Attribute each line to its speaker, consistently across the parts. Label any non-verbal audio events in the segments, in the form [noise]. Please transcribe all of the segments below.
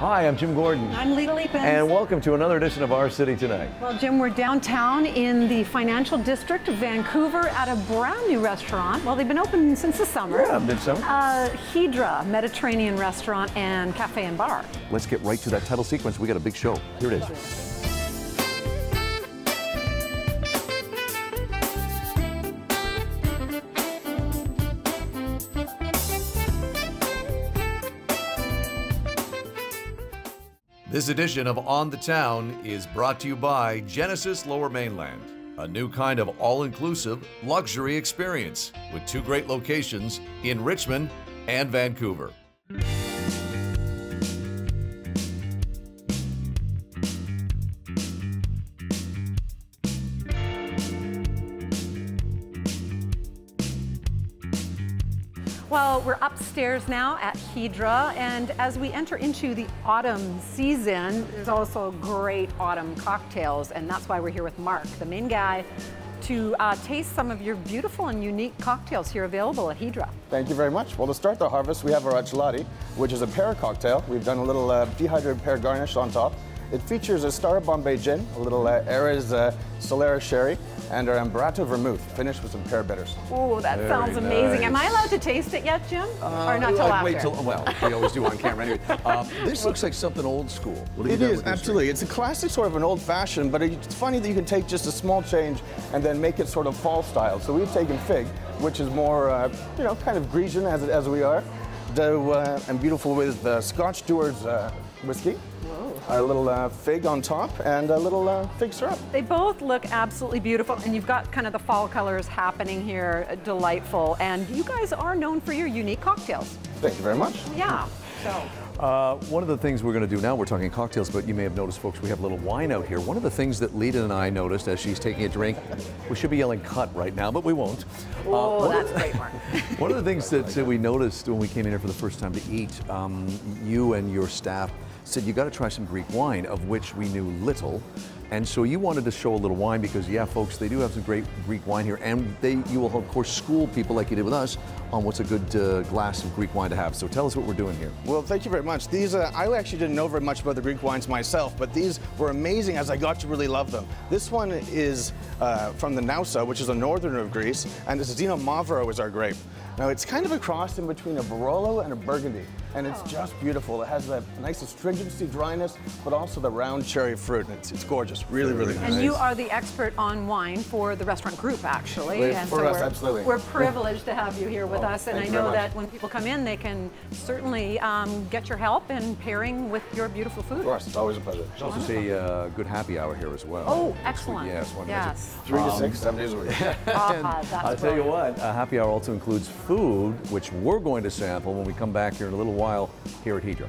Speaker 1: Hi, I'm Jim Gordon.
Speaker 2: I'm Lita Leapins.
Speaker 1: And welcome to another edition of Our City Tonight.
Speaker 2: Well, Jim, we're downtown in the financial district of Vancouver at a brand new restaurant. Well, they've been open since the summer.
Speaker 1: Yeah, midsummer.
Speaker 2: Uh, Hydra Mediterranean Restaurant and Cafe and Bar.
Speaker 1: Let's get right to that title sequence. We got a big show. Here it is.
Speaker 3: This edition of On the Town is brought to you by Genesis Lower Mainland, a new kind of all inclusive luxury experience with two great locations in Richmond and Vancouver.
Speaker 2: Well, we're upstairs now at Hydra, and as we enter into the autumn season, there's also great autumn cocktails, and that's why we're here with Mark, the main guy, to uh, taste some of your beautiful and unique cocktails here available at Hydra.
Speaker 4: Thank you very much. Well, to start the harvest, we have our gelati, which is a pear cocktail. We've done a little uh, dehydrated pear garnish on top. It features a Star Bombay gin, a little uh, Erez uh, Solera sherry, and our Ambrato vermouth, finished with some pear bitters.
Speaker 2: Oh, that
Speaker 1: Very
Speaker 2: sounds amazing.
Speaker 1: nice.
Speaker 2: Am I allowed to taste it yet, Jim?
Speaker 1: Uh,
Speaker 2: or not till
Speaker 1: I'd
Speaker 2: after?
Speaker 1: Wait till, well, we always do on camera anyway. [laughs] Uh, this looks like something old school. What have you
Speaker 4: It
Speaker 1: done
Speaker 4: is,
Speaker 1: with this
Speaker 4: absolutely. It's a classic sort of an old fashioned, but it's funny that you can take just a small change and then make it sort of fall style. So we've taken fig, which is more, uh, you know, kind of Grecian as, as we are, though, uh, and beautiful with uh, Scotch Stewards uh, whiskey. A little uh, fig on top and a little uh, fig syrup.
Speaker 2: They both look absolutely beautiful, and you've got kind of the fall colors happening here, uh, delightful. And you guys are known for your unique cocktails.
Speaker 4: Thank you very much.
Speaker 2: Yeah. So.
Speaker 1: Uh, one of the things we're going to do now, we're talking cocktails, but you may have noticed, folks, we have a little wine out here. One of the things that Lita and I noticed as she's taking a drink, we should be yelling cut right now, but we won't. Uh,
Speaker 2: Oh,
Speaker 1: one of
Speaker 2: that's great, [laughs] Mark.
Speaker 1: One of the things that uh, we noticed when we came in here for the first time to eat, um, you and your staff said you got to try some Greek wine, of which we knew little. And so you wanted to show a little wine because, yeah, folks, they do have some great Greek wine here, and they you will of course school people like you did with us on what's a good uh, glass of Greek wine to have. So tell us what we're doing here.
Speaker 4: Well, thank you very much. These, uh, I actually didn't know very much about the Greek wines myself, but these were amazing as I got to really love them. This one is uh, from the Naoussa, which is a northern of Greece, and this Xinomavro is our grape. Now, it's kind of a cross in between a Barolo and a Burgundy, and it's just beautiful. It has that nice astringency, dryness, but also the round cherry fruit, and it's, it's gorgeous. Really, really nice.
Speaker 2: And you are the expert on wine for the restaurant group, actually.
Speaker 4: Right,
Speaker 2: and
Speaker 4: for us,
Speaker 2: we're,
Speaker 4: absolutely.
Speaker 2: We're privileged to have you here with
Speaker 4: Oh,
Speaker 2: us, and I
Speaker 4: thank you very
Speaker 2: know that when people come in, they can certainly um, get your help in pairing with your beautiful food.
Speaker 4: Of course, it's always a pleasure.
Speaker 1: There's also say uh, good happy hour here as well.
Speaker 2: Oh, excellent.
Speaker 1: Yes, one
Speaker 2: Yes.
Speaker 4: Three to six, seven days a week. [laughs]
Speaker 2: Ah, that's
Speaker 1: I'll tell you what, a happy hour also includes food, which we're going to sample when we come back here in a little while here at Hydra.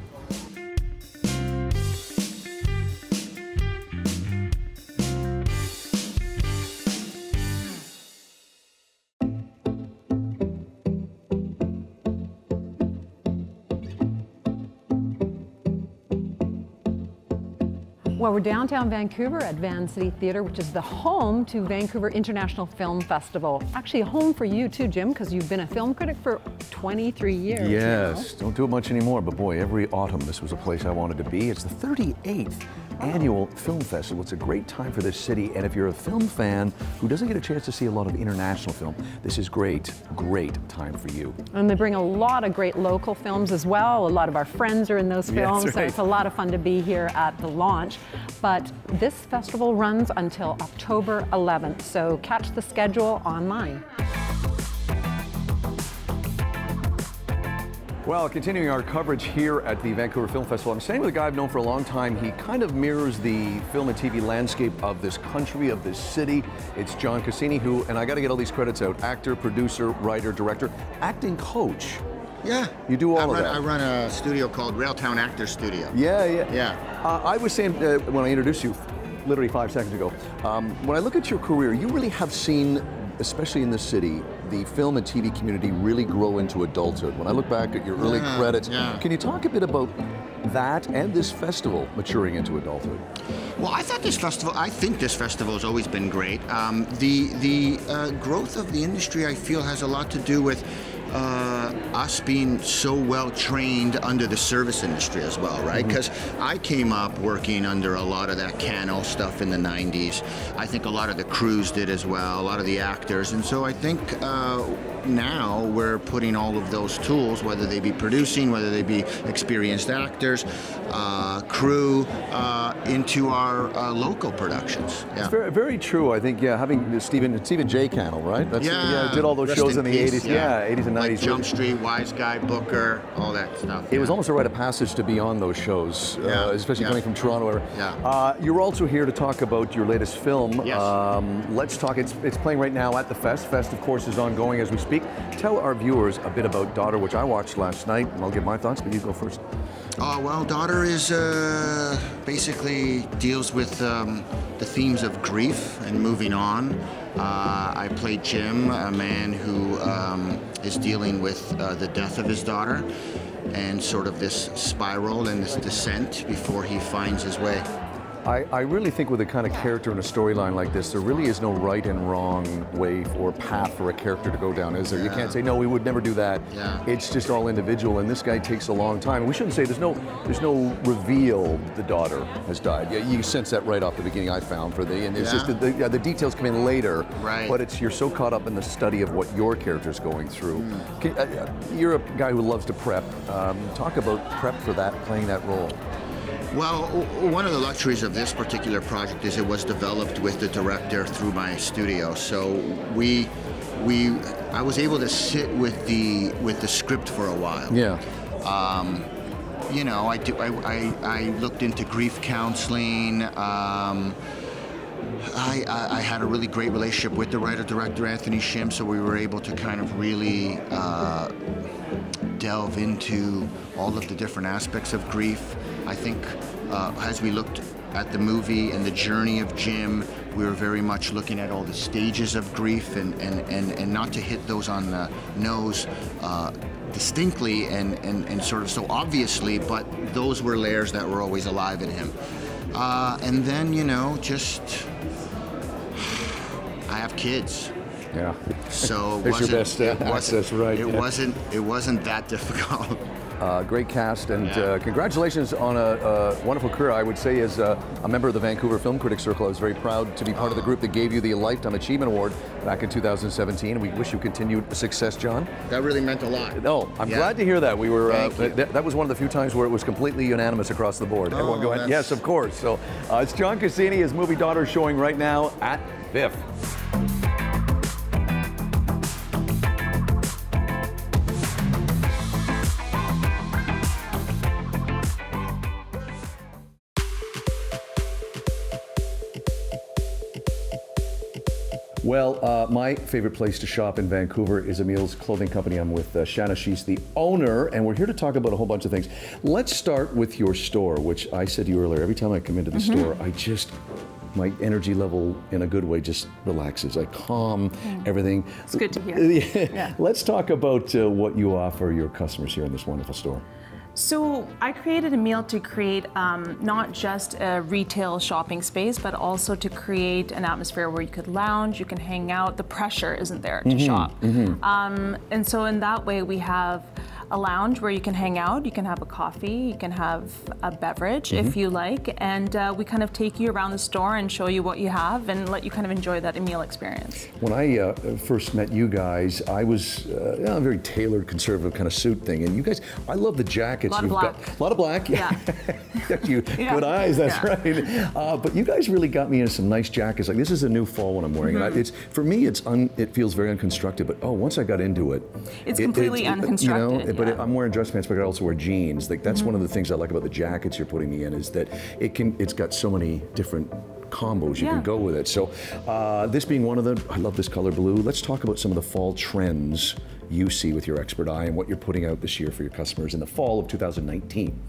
Speaker 2: Well, we're downtown Vancouver at Vancity Theatre, which is the home to Vancouver International Film Festival. Actually, a home for you too, Jim, because you've been a film critic for 23 years.
Speaker 1: Yes, don't do it much anymore, but boy, every autumn this was a place I wanted to be. It's the 38th annual film festival. It's a great time for this city, and if you're a film fan who doesn't get a chance to see a lot of international film, this is great, great time for you.
Speaker 2: And they bring a lot of great local films as well. A lot of our friends are in those films, so it's a lot of fun to be here at the launch. But this festival runs until October 11th, so catch the schedule online.
Speaker 1: Well, continuing our coverage here at the Vancouver Film Festival, I'm standing with a guy I've known for a long time. He kind of mirrors the film and TV landscape of this country, of this city. It's John Cassini, who, and I got to get all these credits out actor, producer, writer, director, acting coach.
Speaker 5: Yeah.
Speaker 1: You do all
Speaker 5: I
Speaker 1: of
Speaker 5: run,
Speaker 1: that.
Speaker 5: I run a studio called Railtown Actor Studio.
Speaker 1: Yeah, yeah.
Speaker 5: Yeah.
Speaker 1: Uh, I was saying uh, when I introduced you, literally five seconds ago, um, when I look at your career, you really have seen, especially in this city, the film and TV community really grow into adulthood. When I look back at your early
Speaker 5: Yeah,
Speaker 1: credits,
Speaker 5: yeah.
Speaker 1: can you talk a bit about that and this festival maturing into adulthood?
Speaker 5: Well, I thought this festival. I think this festival has always been great. Um, the the uh, growth of the industry, I feel, has a lot to do with uh, us being so well trained under the service industry as well, right? Because I came up working under a lot of that Cannell stuff in the 90s. I think a lot of the crews did as well, a lot of the actors. And so I think uh, now we're putting all of those tools, whether they be producing, whether they be experienced actors, uh, crew, uh, into our uh, local productions. Yeah.
Speaker 1: Very, very true. I think yeah, having Stephen Stephen J. Cannell, right? That's,
Speaker 5: yeah,
Speaker 1: did all those
Speaker 5: rest
Speaker 1: shows in, the
Speaker 5: peace,
Speaker 1: 80s. Yeah. 80s and 90s.
Speaker 5: Like Jump Street, Wise Guy, Booker, all that stuff.
Speaker 1: It was almost a rite of passage to be on those shows,
Speaker 5: Yeah,
Speaker 1: uh, especially
Speaker 5: yeah.
Speaker 1: coming from Toronto.
Speaker 5: Yeah.
Speaker 1: Uh, you're also here to talk about your latest film.
Speaker 5: Yes.
Speaker 1: Um, let's talk. It's, it's playing right now at the Fest. Fest, of course, is ongoing as we speak. Tell our viewers a bit about Daughter, which I watched last night, and I'll give my thoughts, but you go first.
Speaker 5: Oh well, daughter is uh, basically deals with um, the themes of grief and moving on. Uh, I play Jim, a man who um, is dealing with uh, the death of his daughter, and sort of this spiral and this descent before he finds his way.
Speaker 1: I, I really think with a kind of character in a storyline like this, there really is no right and wrong way or path for a character to go down, is there? You can't say, no, we would never do that.
Speaker 5: Yeah.
Speaker 1: It's just all individual, and this guy takes a long time. We shouldn't say there's no there's no reveal the daughter has died. Yeah, you sense that right off the beginning, I found, for the, and it's
Speaker 5: Yeah.
Speaker 1: just the, yeah, the details come in later.
Speaker 5: Right.
Speaker 1: But it's you're so caught up in the study of what your character's going through. Can- uh, you're a guy who loves to prep. Um, talk about prep for that, playing that role.
Speaker 5: Well, one of the luxuries of this particular project is it was developed with the director through my studio. So we, we, I was able to sit with the with the script for a while.
Speaker 1: Yeah.
Speaker 5: Um, you know, I, do, I, I, I looked into grief counseling. Um, I, I, I had a really great relationship with the writer director Anthony Shim, so we were able to kind of really uh, delve into all of the different aspects of grief. I think uh, as we looked at the movie and the journey of Jim, we were very much looking at all the stages of grief and, and, and, and not to hit those on the nose uh, distinctly and, and, and sort of so obviously, but those were layers that were always alive in him. Uh, and then, you know, just [sighs] I have kids.
Speaker 1: Yeah.
Speaker 5: So it wasn't,
Speaker 1: best, uh,
Speaker 5: it wasn't-
Speaker 1: access, right,
Speaker 5: It
Speaker 1: yeah.
Speaker 5: wasn't. It wasn't that [laughs] difficult.
Speaker 1: Uh, great cast, and uh, congratulations on a, a wonderful career. I would say, as uh, a member of the Vancouver Film Critics Circle, I was very proud to be part of the group that gave you the Lifetime Achievement Award back in 2017. We wish you continued success, John.
Speaker 5: that really meant a lot.
Speaker 1: No, I'm
Speaker 5: Yeah.
Speaker 1: glad to hear that. We were uh,
Speaker 5: you.
Speaker 1: that, was one of the few times where it was completely unanimous across the board. Everyone
Speaker 5: Oh,
Speaker 1: go ahead.
Speaker 5: that's-
Speaker 1: Yes, of course. So uh, it's John Cassini, his movie Daughter, showing right now at VIFF. Well, uh, my favorite place to shop in Vancouver is Emil's Clothing Company. I'm with uh, Shanna. She's the owner, and we're here to talk about a whole bunch of things. Let's start with your store, which I said to you earlier. Every time I come into the store, I just my energy level in a good way just relaxes. I calm everything. It's
Speaker 6: good to hear. [laughs]
Speaker 1: yeah.
Speaker 6: Yeah.
Speaker 1: Let's talk about uh, what you offer your customers here in this wonderful store.
Speaker 6: So I created a meal to create um, not just a retail shopping space, but also to create an atmosphere where you could lounge, you can hang out. The pressure isn't there to shop, Um, and so in that way we have a lounge where you can hang out, you can have a coffee, you can have a beverage if you like, and uh, we kind of take you around the store and show you what you have and let you kind of enjoy that meal experience.
Speaker 1: When I uh, first met you guys, I was uh, you know, a very tailored, conservative kind of suit thing, and you guys, I love the jackets.
Speaker 6: Lot of
Speaker 1: you've got.
Speaker 6: black.
Speaker 1: A lot of black.
Speaker 6: Yeah. [laughs] [laughs]
Speaker 1: Got you
Speaker 6: Yeah.
Speaker 1: good eyes. That's
Speaker 6: Yeah.
Speaker 1: right. Uh, but you guys really got me into some nice jackets. Like this is a new fall one I'm wearing, and I, it's for me, it's un, it feels very unconstructed. But oh, once I got into it,
Speaker 6: It's
Speaker 1: it-
Speaker 6: completely
Speaker 1: You know,
Speaker 6: unconstructed,
Speaker 1: but
Speaker 6: yeah.
Speaker 1: I'm wearing dress pants, but I also wear jeans. Like that's one of the things I like about the jackets you're putting me in is that it can. It's got so many different combos you
Speaker 6: Yeah.
Speaker 1: can go with it. So uh, this being one of them, I love this color blue. Let's talk about some of the fall trends you see with your expert eye and what you're putting out this year for your customers in the fall of 2019.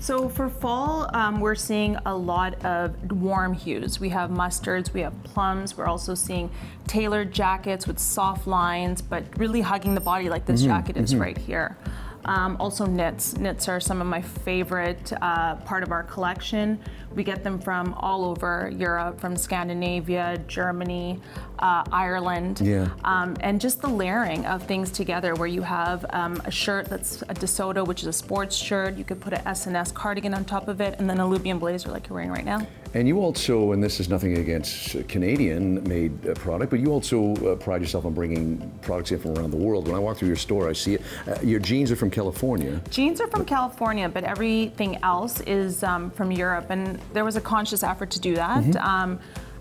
Speaker 6: So for fall, um, we're seeing a lot of warm hues. We have mustards, we have plums. We're also seeing tailored jackets with soft lines, but really hugging the body like this jacket is right here. Um, also knits. Knits are some of my favorite uh, part of our collection. We get them from all over Europe, from Scandinavia, Germany, uh, Ireland.
Speaker 1: Yeah.
Speaker 6: Um, and just the layering of things together where you have um, a shirt that's a DeSoto, which is a sports shirt. You could put an S&S cardigan on top of it and then a Lubiam blazer like you're wearing right now.
Speaker 1: And you also, and this is nothing against Canadian-made uh, product, but you also uh, pride yourself on bringing products in from around the world. When I walk through your store, I see it. Uh, your jeans are from California.
Speaker 6: Jeans are from California, but everything else is um, from Europe, and there was a conscious effort to do that.
Speaker 1: Mm-hmm.
Speaker 6: Um,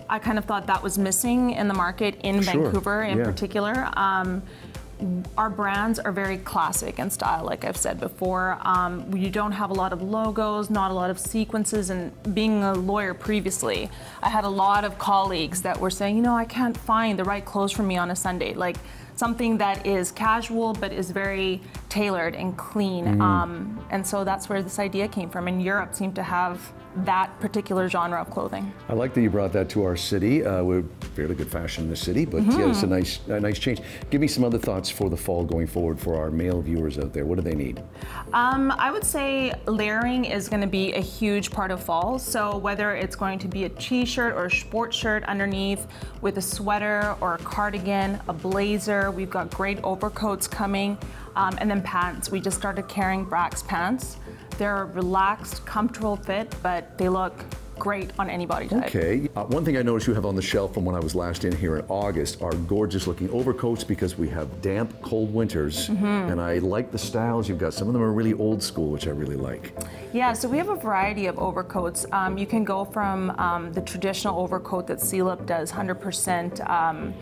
Speaker 6: I kind of thought that was missing in the market in
Speaker 1: Sure,
Speaker 6: Vancouver in
Speaker 1: yeah.
Speaker 6: particular. Um, our brands are very classic in style, like I've said before. Um, you don't have a lot of logos, not a lot of sequences, and being a lawyer previously, I had a lot of colleagues that were saying, you know, I can't find the right clothes for me on a Sunday. Like something that is casual but is very tailored and clean. Um, and so that's where this idea came from. And Europe seemed to have that particular genre of clothing.
Speaker 1: I like that you brought that to our city. Uh, we're fairly good fashion in the city, but yeah, it's a nice, a nice change. Give me some other thoughts for the fall going forward for our male viewers out there. What do they need?
Speaker 6: Um, I would say layering is going to be a huge part of fall. So whether it's going to be a t-shirt or a sports shirt underneath with a sweater or a cardigan, a blazer, we've got great overcoats coming, um, and then pants. We just started carrying Brax pants. They're a relaxed, comfortable fit, but they look great on any body type.
Speaker 1: Okay. Uh, one thing I noticed you have on the shelf from when I was last in here in August are gorgeous looking overcoats because we have damp, cold winters, and I like the styles you've got. Some of them are really old school, which I really like.
Speaker 6: Yeah, so we have a variety of overcoats. Um, you can go from um, the traditional overcoat that Sealup does, 100% um,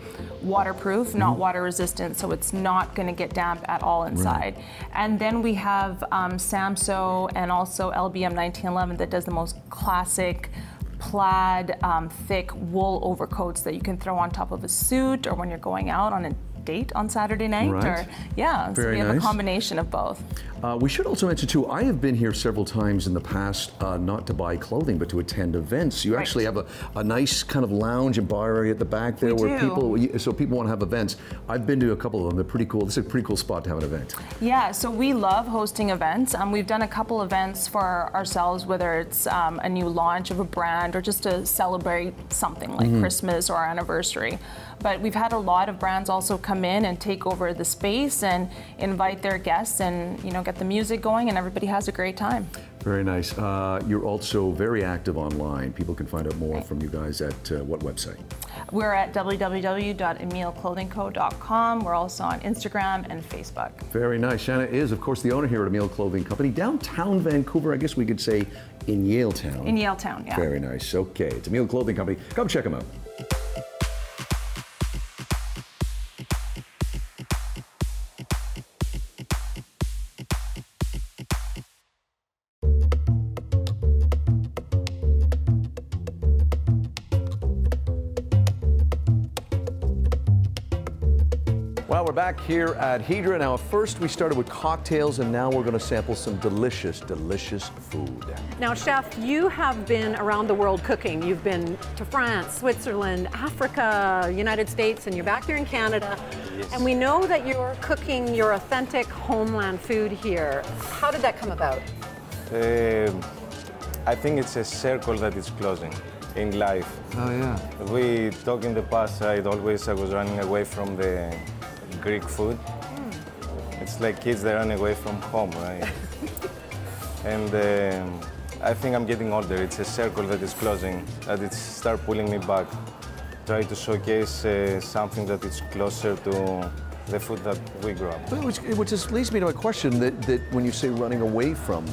Speaker 6: waterproof, not water resistant, so it's not going to get damp at all inside. And then we have um, Samso and also LBM 1911 that does the most classic plaid, um, thick wool overcoats that you can throw on top of a suit or when you're going out on a date on Saturday night.
Speaker 1: Right.
Speaker 6: Or yeah, so
Speaker 1: Very
Speaker 6: we have
Speaker 1: nice.
Speaker 6: a combination of both.
Speaker 1: Uh, we should also mention too. I have been here several times in the past, uh, not to buy clothing, but to attend events. You
Speaker 6: Right.
Speaker 1: actually have a, a nice kind of lounge and bar area at the back there,
Speaker 6: We
Speaker 1: where
Speaker 6: do.
Speaker 1: people, so people want to have events. I've been to a couple of them. They're pretty cool. This is a pretty cool spot to have an event.
Speaker 6: Yeah, so we love hosting events. Um, we've done a couple events for ourselves, whether it's um, a new launch of a brand or just to celebrate something like Christmas or our anniversary. But we've had a lot of brands also come in and take over the space and invite their guests and you know get the music going, and everybody has a great time.
Speaker 1: Very nice. Uh, you're also very active online. People can find out more from you guys at uh, what website?
Speaker 6: We're at www.emilclothingco.com. We're also on Instagram and Facebook.
Speaker 1: Very nice. Shanna is, of course, the owner here at Emil Clothing Company, downtown Vancouver. I guess we could say in Yaletown.
Speaker 6: In Yaletown, yeah.
Speaker 1: Very nice. Okay, it's Emil Clothing Company. Come check them out. Back here at Hydra. Now, first we started with cocktails, and now we're going to sample some delicious, delicious food.
Speaker 2: Now, Chef, you have been around the world cooking. You've been to France, Switzerland, Africa, United States, and you're back here in Canada. Yes. And we know that you're cooking your authentic homeland food here. How did that come about?
Speaker 7: Um, I think it's a circle that is closing in life.
Speaker 1: Oh, yeah.
Speaker 7: We talked in the past, I always I was running away from the Greek food. It's like kids that run away from home, right? [laughs] and um, I think I'm getting older. It's a circle that is closing, that it's start pulling me back. Try to showcase uh, something that is closer to the food that we grew up.
Speaker 1: Which, which just leads me to a question that, that when you say running away from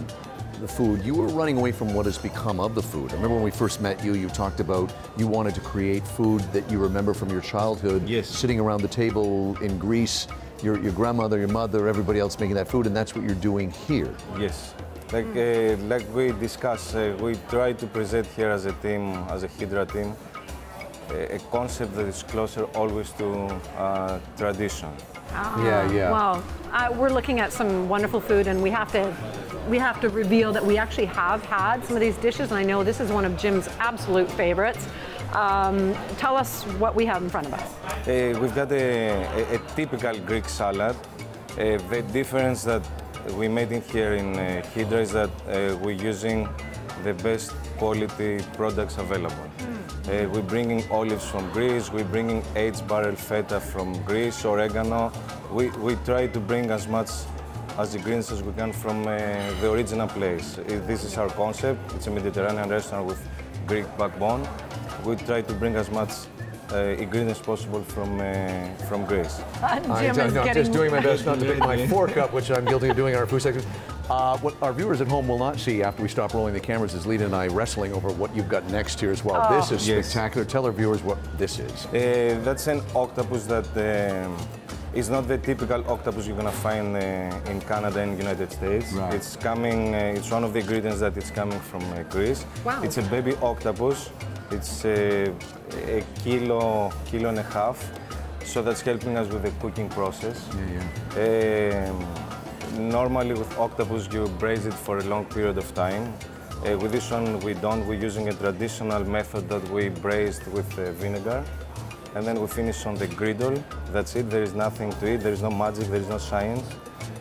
Speaker 1: the food, you were running away from what has become of the food. I remember when we first met you, you talked about you wanted to create food that you remember from your childhood,
Speaker 7: Yes.
Speaker 1: sitting around the table in Greece, your, your grandmother, your mother, everybody else making that food, and that's what you're doing here.
Speaker 7: Yes. Like, uh, like we discussed, uh, we try to present here as a team, as a Hydra team, a, a concept that is closer always to uh, tradition.
Speaker 1: Yeah, yeah.
Speaker 2: Well, uh, we're looking at some wonderful food, and we have to we have to reveal that we actually have had some of these dishes, and I know this is one of Jim's absolute favorites. Um, tell us what we have in front of us.
Speaker 7: Uh, we've got a, a, a typical Greek salad. Uh, the difference that we made it here in uh, Hydra is that uh, we're using the best quality products available. Uh, we're bringing olives from Greece, we're bringing aged barrel feta from Greece, oregano. We, we try to bring as much as the ingredients as we can from uh, the original place. This is our concept. It's a Mediterranean restaurant with Greek backbone. We try to bring as much uh, ingredients possible from uh, from Greece.
Speaker 2: Uh, Jim
Speaker 1: I'm
Speaker 2: is
Speaker 1: no,
Speaker 2: getting
Speaker 1: just doing my best not to pick my [laughs] fork up, which I'm guilty of doing in our food section. Uh, what our viewers at home will not see after we stop rolling the cameras is Lita and I wrestling over what you've got next here as well.
Speaker 2: Oh.
Speaker 1: This is
Speaker 7: Yes.
Speaker 1: spectacular. Tell our viewers what this is.
Speaker 7: Uh, that's an octopus that is not the typical octopus you're gonna find uh, in Canada and United States.
Speaker 1: Right.
Speaker 7: It's coming. Uh, it's one of the ingredients that it's coming from uh, Greece.
Speaker 2: Wow.
Speaker 7: It's a baby octopus. It's uh, a kilo, kilo and a half. So that's helping us with the cooking process. Um, normally with octopus you braise it for a long period of time. Uh, with this one we don't. We're using a traditional method that we braised with uh, vinegar. And then we finish on the griddle. That's it. There is nothing to it. There is no magic. There is no science.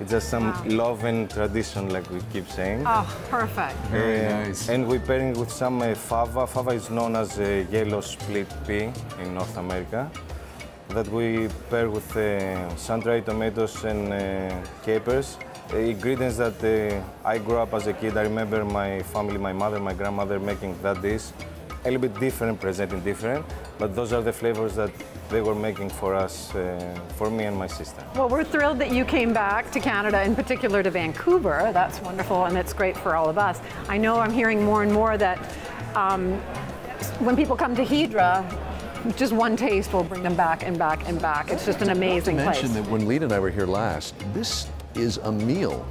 Speaker 7: It's just some love and tradition, like we keep saying.
Speaker 2: Oh, perfect.
Speaker 1: Very
Speaker 7: Uh,
Speaker 1: nice.
Speaker 7: And we pairing it with some uh, fava. Fava is known as a yellow split pea in North America. That we pair with uh, sun-dried tomatoes and uh, capers. Uh, ingredients that uh, I grew up as a kid. I remember my family, my mother, my grandmother making that dish. A little bit different, presenting different, but those are the flavors that they were making for us, uh, for me and my sister.
Speaker 2: Well, we're thrilled that you came back to Canada, in particular to Vancouver. That's wonderful, and it's great for all of us. I know I'm hearing more and more that um, when people come to Hydra, just one taste will bring them back and back and back. It's just an amazing
Speaker 1: to
Speaker 2: place.
Speaker 1: mention that when Lita and I were here last, this is a meal.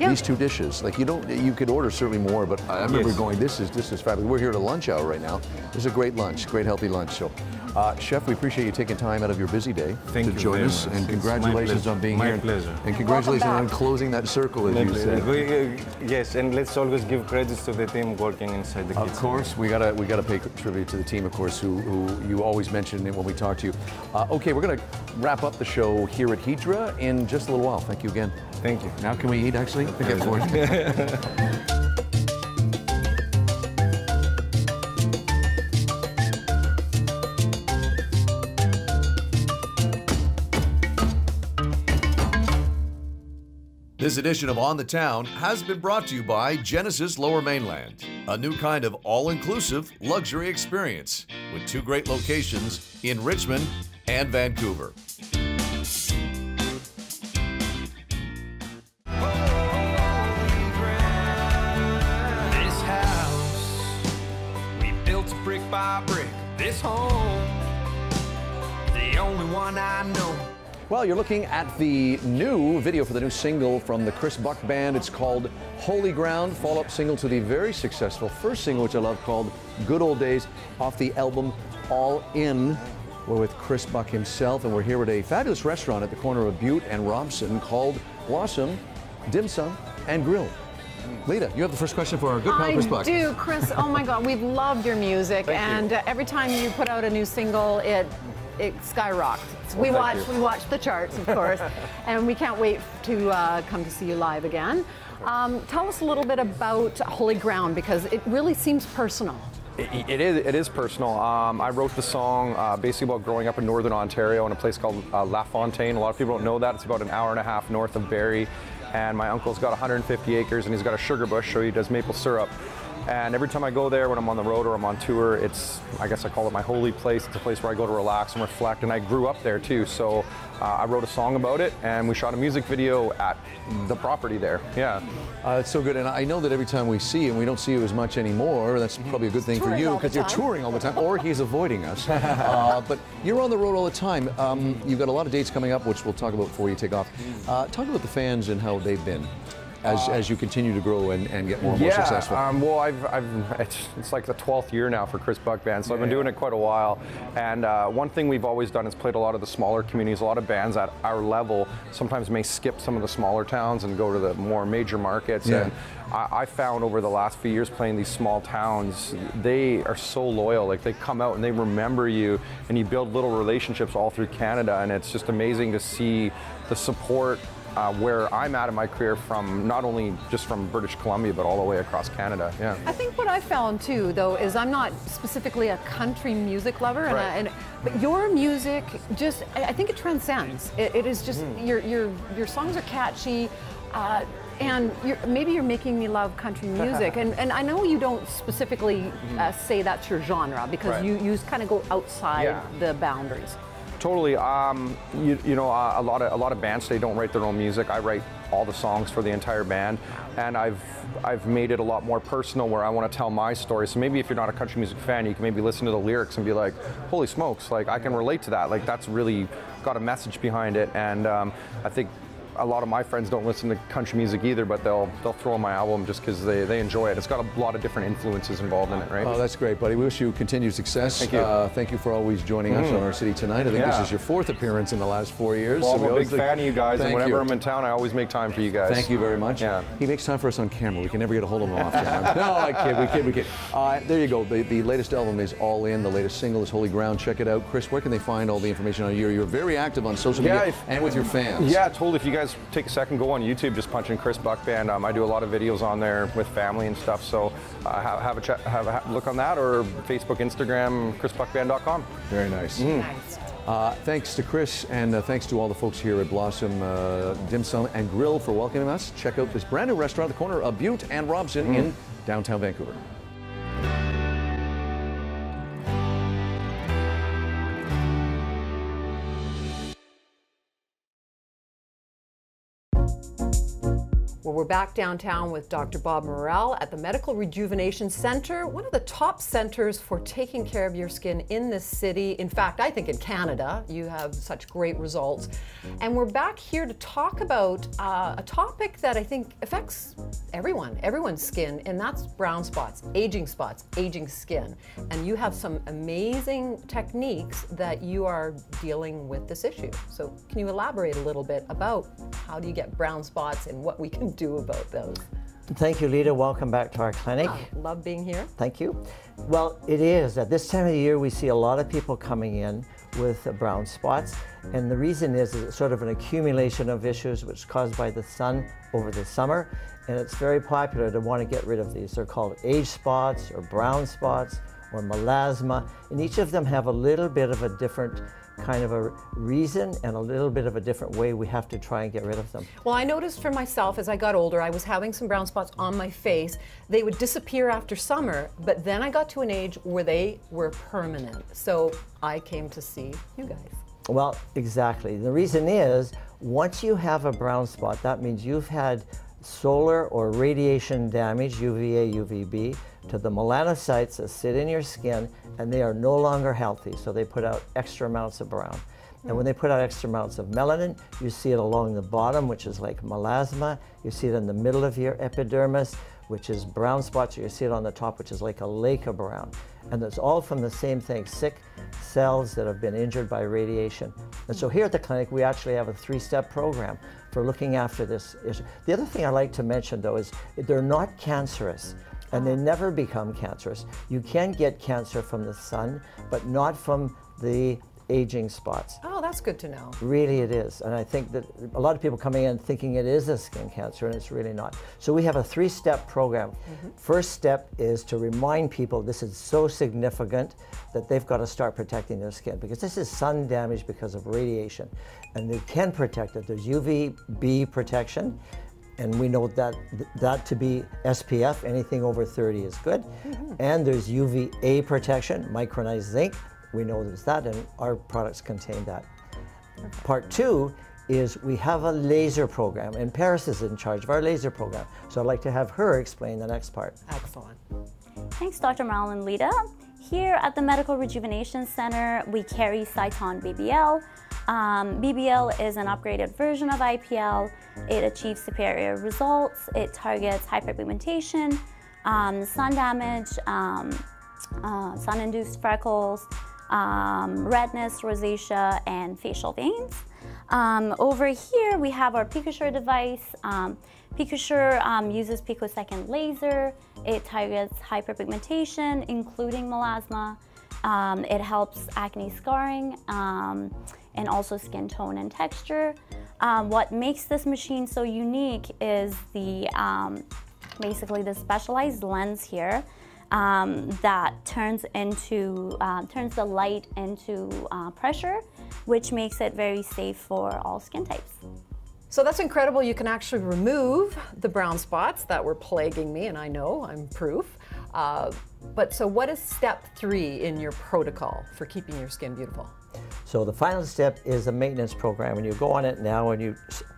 Speaker 2: Yeah.
Speaker 1: These two dishes, like you don't, you could order certainly more, but I remember
Speaker 7: Yes.
Speaker 1: going, this is this is fabulous. We're here at a lunch hour right now. This is a great lunch, great healthy lunch. So, uh, chef, we appreciate you taking time out of your busy day
Speaker 7: Thank
Speaker 1: to
Speaker 7: you
Speaker 1: join us,
Speaker 7: much.
Speaker 1: and congratulations on being
Speaker 7: My
Speaker 1: here.
Speaker 7: pleasure.
Speaker 1: And congratulations on closing that circle, as you said.
Speaker 7: We, uh, yes, and let's always give credits to the team working inside the kitchen.
Speaker 1: Of
Speaker 7: kitchen.
Speaker 1: course, we gotta we gotta pay tribute to the team, of course, who, who you always mention when we talk to you. Uh, okay, we're gonna wrap up the show here at Hydra in just a little while. Thank you again.
Speaker 7: Thank you.
Speaker 1: Now can we eat? Actually, get forward.
Speaker 3: This edition of On the Town has been brought to you by Genesis Lower Mainland, a new kind of all inclusive luxury experience with two great locations in Richmond and Vancouver.
Speaker 8: Home, the only one I know.
Speaker 1: Well, you're looking at the new video for the new single from the Chris Buck Band. It's called Holy Ground, follow-up single to the very successful first single, which I love, called Good Old Days, off the album All In. We're with Chris Buck himself, and we're here at a fabulous restaurant at the corner of Bute and Robson called Blossom Dim Sum and Grill. Lita, you have the first question for our good pal
Speaker 2: I
Speaker 1: Chris Buck.
Speaker 2: do, Chris. Oh my God, we've loved your music, [laughs]
Speaker 1: Thank you.
Speaker 2: and uh, every time you put out a new single, it it skyrockets. we
Speaker 1: thank
Speaker 2: watch
Speaker 1: you.
Speaker 2: we watch the charts, of course, [laughs] and we can't wait to uh, come to see you live again. Um, tell us a little bit about Holy Ground because it really seems personal.
Speaker 9: It, it is. It is personal. Um, I wrote the song uh, basically about growing up in northern Ontario in a place called uh, La Fontaine. A lot of people don't know that. It's about an hour and a half north of Barrie. And my uncle's got 150 acres, and he's got a sugar bush, so he does maple syrup. And every time I go there, when I'm on the road or I'm on tour, it's I guess I call it my holy place. It's a place where I go to relax and reflect. And I grew up there too, so uh, I wrote a song about it, and we shot a music video at the property there. Yeah.
Speaker 1: Uh, it's so good, and I know that every time we see you, and we don't see you as much anymore. That's probably a good thing for you because you're touring all the time, or he's avoiding us. [laughs] uh, but you're on the road all the time. Um, you've got a lot of dates coming up, which we'll talk about before you take off. Uh, talk about the fans and how they've been as, as you continue to grow and, and get more and more
Speaker 9: yeah,
Speaker 1: successful.
Speaker 9: Um, well, I've, I've it's, it's like the 12th year now for Chris Buck Band, so I've been doing it quite a while. And uh, one thing we've always done is played a lot of the smaller communities. A lot of bands at our level sometimes may skip some of the smaller towns and go to the more major markets.
Speaker 1: Yeah.
Speaker 9: And I, I found over the last few years playing these small towns, they are so loyal. Like they come out and they remember you, and you build little relationships all through Canada. And it's just amazing to see the support uh, where I'm at in my career from not only just from British Columbia, but all the way across Canada. Yeah.
Speaker 2: I think what I found too, though, is I'm not specifically a country music lover, and, I, and but your music just, I I think it transcends. It, it is just
Speaker 9: Mm.
Speaker 2: your your your songs are catchy. Uh, and you're, maybe you're making me love country [laughs] music, and, and I know you don't specifically uh, say that's your genre because
Speaker 9: Right.
Speaker 2: you, you kind of go outside
Speaker 9: Yeah.
Speaker 2: the boundaries.
Speaker 9: Totally. Um, you, you know, uh, a lot of a lot of bands they don't write their own music. I write all the songs for the entire band, and I've I've made it a lot more personal where I want to tell my story. So maybe if you're not a country music fan, you can maybe listen to the lyrics and be like, "Holy smokes! Like I can relate to that. Like that's really got a message behind it." And um, I think a lot of my friends don't listen to country music either, but they'll they'll throw my album just because they, they enjoy it. It's got a lot of different influences involved in it, right?
Speaker 1: Oh, that's great, buddy. We wish you continued success.
Speaker 9: Thank you.
Speaker 1: Uh, thank you for always joining us
Speaker 9: Mhm.
Speaker 1: on our city tonight. I think
Speaker 9: Yeah.
Speaker 1: this is your fourth appearance in the last four years.
Speaker 9: Well, I'm
Speaker 1: we
Speaker 9: a big
Speaker 1: think-
Speaker 9: fan of you guys, and whenever
Speaker 1: you.
Speaker 9: I'm in town, I always make time for you guys.
Speaker 1: Thank you very much.
Speaker 9: Yeah.
Speaker 1: He makes time for us on camera. We can never get a hold of him off camera. [laughs] no, I kid, we kid, we kid. Uh, there you go. The, the latest album is All In. The latest single is Holy Ground. Check it out. Chris, where can they find all the information on you? You're very active on social
Speaker 9: Yeah,
Speaker 1: media
Speaker 9: if-
Speaker 1: and with your fans.
Speaker 9: Yeah, totally. If you guys take a second, go on YouTube, just punch in Chris Buck Band. Um, I do a lot of videos on there with family and stuff. So uh, have, have a check, have a look on that, or Facebook, Instagram, chrisbuckband.com.
Speaker 1: Very nice.
Speaker 2: Nice.
Speaker 1: Uh, thanks to Chris and uh, thanks to all the folks here at Blossom uh, Dim Sum and Grill for welcoming us. Check out this brand new restaurant at the corner of Bute and Robson in downtown Vancouver.
Speaker 2: Well, we're back downtown with Dr. Bob Morrell at the Medical Rejuvenation Center, one of the top centers for taking care of your skin in this city. In fact, I think in Canada, you have such great results. And we're back here to talk about uh, a topic that I think affects everyone, everyone's skin, and that's brown spots, aging spots, aging skin. And you have some amazing techniques that you are dealing with this issue. So, can you elaborate a little bit about how do you get brown spots and what we can do about those?
Speaker 10: Thank you, Lita. Welcome back to our clinic.
Speaker 2: Ah, love being here.
Speaker 10: Thank you. Well, it is. At this time of the year, we see a lot of people coming in with uh, brown spots. And the reason is, is it's sort of an accumulation of issues which is caused by the sun over the summer. And it's very popular to want to get rid of these. They're called age spots or brown spots or melasma. And each of them have a little bit of a different kind of a reason and a little bit of a different way we have to try and get rid of them.
Speaker 2: Well, I noticed for myself as I got older, I was having some brown spots on my face. They would disappear after summer, but then I got to an age where they were permanent. So I came to see you guys.
Speaker 10: Well, exactly. The reason is once you have a brown spot, that means you've had solar or radiation damage, UVA, UVB, to the melanocytes that sit in your skin, and they are no longer healthy. So they put out extra amounts of brown. And when they put out extra amounts of melanin, you see it along the bottom, which is like melasma. You see it in the middle of your epidermis, which is brown spots. You see it on the top, which is like a lake of brown. And it's all from the same thing, sick cells that have been injured by radiation. And so here at the clinic, we actually have a three-step program for looking after this issue. The other thing I like to mention, though, is they're not cancerous and they uh-huh. never become cancerous. You can get cancer from the sun, but not from the aging spots.
Speaker 2: Oh, that's good to know.
Speaker 10: Really, it is. And I think that a lot of people coming in thinking it is a skin cancer, and it's really not. So we have a three step program. Mm-hmm. First step is to remind people this is so significant that they've got to start protecting their skin because this is sun damage because of radiation. And they can protect it. There's UVB protection. And we know that that to be SPF, anything over 30 is good. Mm-hmm. And there's UVA protection, micronized zinc. We know there's that, and our products contain that. Part two is we have a laser program, and Paris is in charge of our laser program. So I'd like to have her explain the next part.
Speaker 2: Excellent.
Speaker 11: Thanks, Dr. Marlon Lita. Here at the Medical Rejuvenation Center, we carry Sciton BBL. Um, BBL is an upgraded version of IPL. It achieves superior results. It targets hyperpigmentation, um, sun damage, um, uh, sun-induced freckles, um, redness, rosacea, and facial veins. Um, over here, we have our PicoSure device. Um, PicoSure uses picosecond laser. It targets hyperpigmentation, including melasma. It helps acne scarring and also skin tone and texture. Um, what makes this machine so unique is the um, basically the specialized lens here um, that turns into uh, turns the light into uh, pressure, which makes it very safe for all skin types.
Speaker 2: So that's incredible. You can actually remove the brown spots that were plaguing me, and I know I'm proof. Uh, but so, what is step three in your protocol for keeping your skin beautiful?
Speaker 10: So the final step is a maintenance program, and you go on it now, and you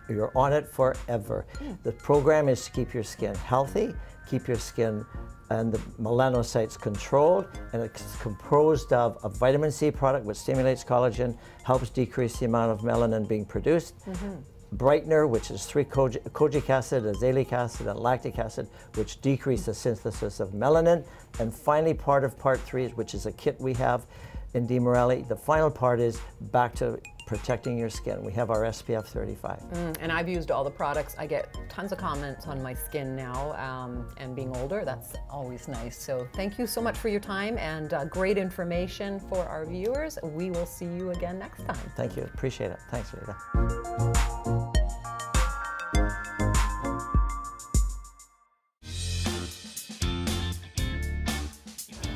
Speaker 10: you're on it forever. Hmm. The program is to keep your skin healthy, keep your skin and the melanocytes controlled, and it's composed of a vitamin C product which stimulates collagen, helps decrease the amount of melanin being produced. Mm-hmm. Brightener, which is three kojic, kojic acid, azelaic acid, and lactic acid, which decrease the synthesis of melanin. And finally, part of part three, which is a kit we have in DeMorelli, the final part is back to protecting your skin. We have our SPF 35.
Speaker 2: Mm, and I've used all the products. I get tons of comments on my skin now, um, and being older, that's always nice. So thank you so much for your time and uh, great information for our viewers. We will see you again next time.
Speaker 10: Thank you. Appreciate it. Thanks, Rita.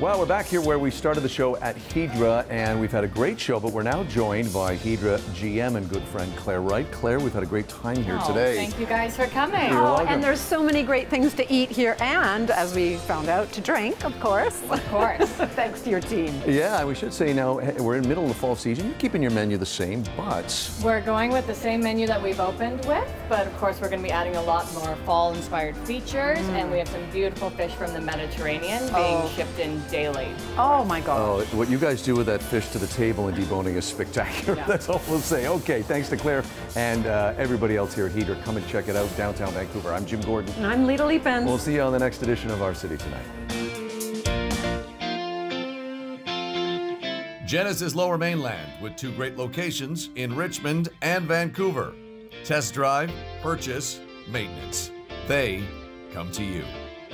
Speaker 1: Well, we're back here where we started the show at Hydra, and we've had a great show, but we're now joined by Hydra GM and good friend Claire Wright. Claire, we've had a great time here
Speaker 12: Oh,
Speaker 1: today.
Speaker 12: Thank you guys for coming.
Speaker 1: You're
Speaker 2: Oh,
Speaker 1: welcome.
Speaker 2: and there's so many great things to eat here, and as we found out, to drink, of course.
Speaker 12: Of course. [laughs]
Speaker 2: Thanks to your team.
Speaker 1: Yeah, we should say now we're in the middle of the fall season. You're keeping your menu the same, but
Speaker 12: We're going with the same menu that we've opened with, but of course we're going to be adding a lot more fall-inspired features, mm. and we have some beautiful fish from the Mediterranean oh. being
Speaker 2: Oh.
Speaker 12: shipped in daily.
Speaker 2: Oh my God.
Speaker 1: oh, what you guys do with that fish to the table and deboning is spectacular.
Speaker 12: Yeah. [laughs]
Speaker 1: That's all we'll say. Okay, thanks to Claire and uh, everybody else here at Hydra. Come and check it out, downtown Vancouver. I'm Jim Gordon.
Speaker 2: And I'm Lita Leapin.
Speaker 1: We'll see you on the next edition of Our City Tonight.
Speaker 3: Genesis Lower Mainland with two great locations in Richmond and Vancouver. Test drive, purchase, maintenance. They come to you.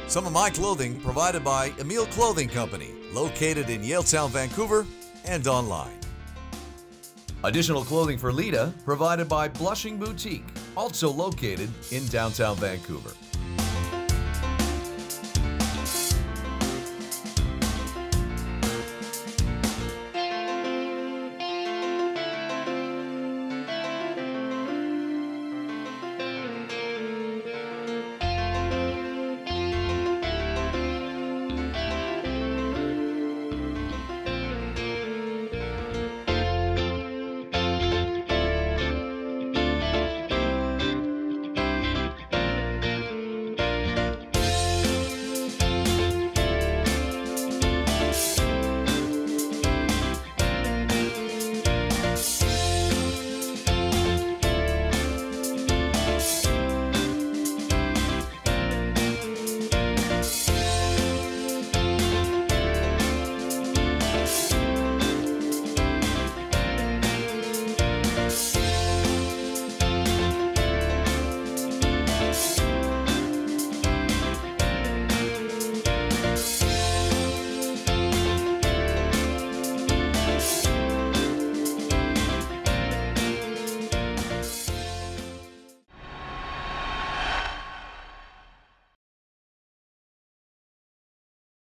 Speaker 3: Some of my clothing provided by Emile Clothing Company, located in Yaletown, Vancouver, and online. Additional clothing for Lita provided by Blushing Boutique, also located in downtown Vancouver.